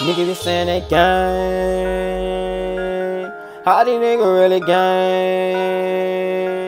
Nigga be saying they gang. How these nigga really gang?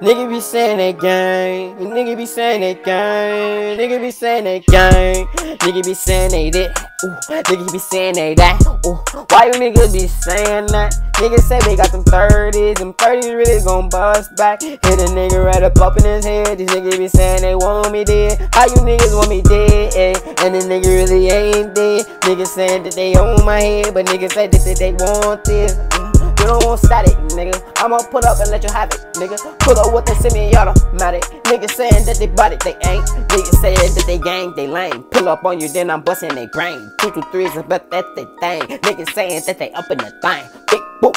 Nigga be saying they gang. Nigga be saying they gang. Nigga be saying they gang. Nigga be saying they this. Ooh. Nigga be saying they that. Ooh. Why you niggas be saying that? Niggas say they got them 30s. Them 30s really gon' bust back. Hit a nigga right up up in his head. These niggas be saying they want me dead. How you niggas want me dead? Eh? And the nigga really ain't dead. Niggas saying that they own my head. But niggas say that they want this. You don't want static, nigga. I'ma put up and let you have it, nigga. Pull up with the semi-automatic. Niggas saying that they bought it, they ain't. Niggas saying that they gang, they lame. Pull up on you, then I'm busting they brain. Two, two, threes, but that they thing. Niggas saying that they up in the thing. Big boop,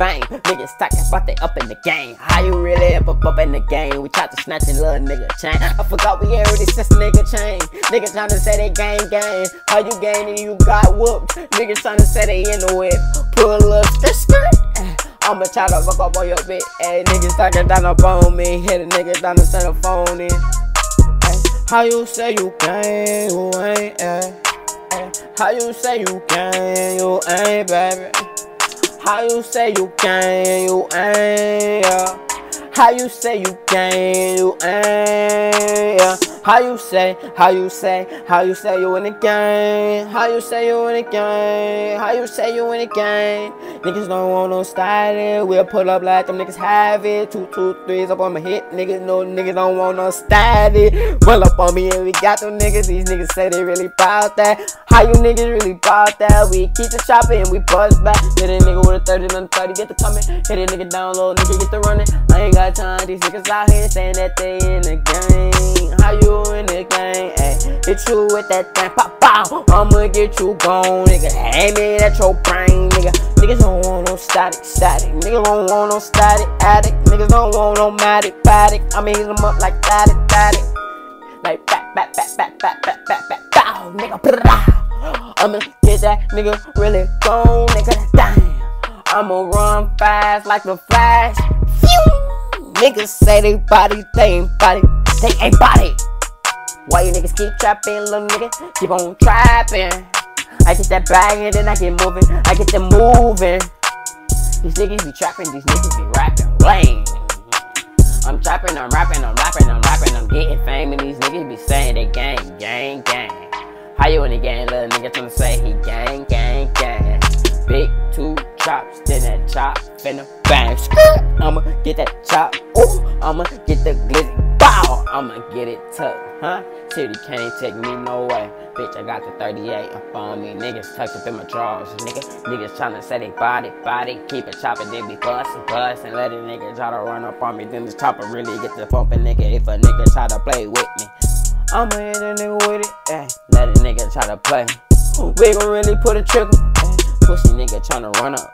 Niggas talking about they up in the game. How you really up, up, up in the game? We tried to snatch a little nigga chain. I forgot we already since nigga chain. Niggas trying to say they gang, gang. How you gang and you got whooped? Niggas trying to say they in the whip. Pull up, skirt, skirt. I'ma try to fuck up on your bitch. Hey, niggas talking down up on me. Hit a nigga down send a phone in. How you say you can, you ain't, eh? Ay, how you say you can, you ain't, baby? How you say you can, you ain't, yeah? How you say you can, you ain't, yeah? How you say, how you say, how you say you in the game? How you say you in the game? How you say you in the game? Niggas don't want no styling. We'll pull up like them niggas have it. Two, two, threes up on my hip. Niggas no niggas don't want no styling. Pull up on me and we got them niggas. These niggas say they really bout that. How you niggas really bout that? We keep the shopping and we buzz back. Hit a nigga with a 30 and a 30, get the coming. Hit a nigga down low, nigga get the running. I ain't got time. These niggas out here saying that they in the game. How you in the game? Ay, hit you with that thing, pop, pow. I'ma get you gone, nigga. Aim it at your brain, nigga. Niggas don't want no static, static. Niggas don't want no static, addict. Niggas don't want no matic, paddock. I'ma hit them up like static, static. Like back, back, back, back, back, back, back, back, bow, nigga. I'ma get that nigga really gone, nigga. Damn. I'ma run fast like the flash. Phew. Niggas say they body, they ain't body, they ain't body. Why you niggas keep trapping, little nigga? Keep on trapping. I get that bag and then I get moving. I get them moving. These niggas be trapping, these niggas be rapping lame. I'm trapping, I'm rapping, I'm rapping, I'm rapping, I'm getting fame, and these niggas be saying they gang, gang, gang. How you in the gang, little nigga tryna say he gang, gang, gang. Big two chops, then that chop, finna bang. I'ma get that chop, ooh, I'ma get the glizzy, bow, I'ma get it tucked, huh? City can't take me no way. Bitch, I got the 38 up on me. Niggas tucked up in my drawers. Nigga, niggas tryna say they body, body. Keep it chopping, then be bustin', bustin'. Let a nigga try to run up on me. Then this chopper really get the bumpin', nigga. If a nigga try to play with me, I'ma hit a nigga with it. Eh. Let a nigga try to play. We gon' really put a trigger. Eh. Pussy nigga tryna run up.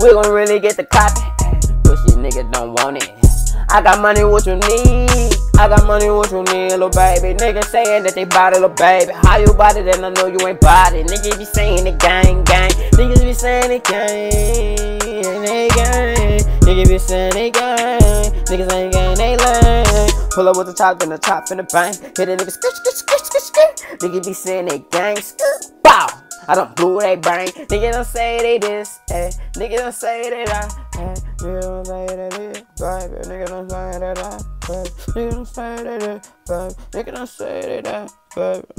We gon' really get the clapping. Eh. Pussy nigga don't want it. I got money, what you need? I got money, what you need, little baby? Niggas saying that they bought it, little baby. How you bought it, then I know you ain't bought it. Niggas be saying it gang, gang. Niggas be saying it gang, they gang. Niggas be saying they gang. Niggas ain't gang, they lame. Pull up with the top, then the top in the bang. Hit a nigga, skit, skit, skit, skit, skit. Niggas be saying they gang, skirt, bow. I don't blew they brain. Niggas don't say they this, eh. Niggas don't say they that, eh. Niggas don't say they this, baby. Niggas don't say they that, baby. Niggas don't say they this, baby. Niggas don't say they that, baby.